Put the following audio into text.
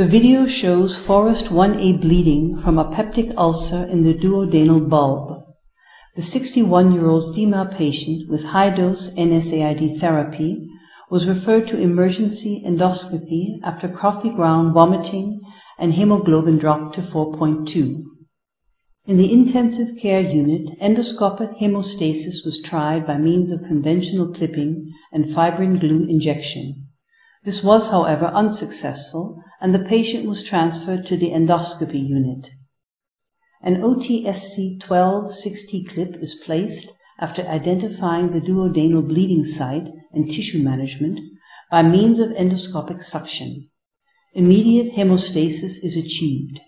The video shows Forrest 1A bleeding from a peptic ulcer in the duodenal bulb. The 61-year-old female patient with high-dose NSAID therapy was referred to emergency endoscopy after coffee ground vomiting and hemoglobin dropped to 4.2. In the intensive care unit, endoscopic hemostasis was tried by means of conventional clipping and fibrin glue injection. This was, however, unsuccessful, and the patient was transferred to the endoscopy unit. An OTSC-12-6T clip is placed after identifying the duodenal bleeding site and tissue management by means of endoscopic suction. Immediate hemostasis is achieved.